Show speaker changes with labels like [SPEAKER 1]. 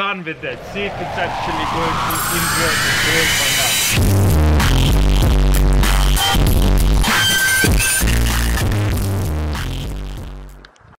[SPEAKER 1] Done with that. See if it's actually going to invert the curve.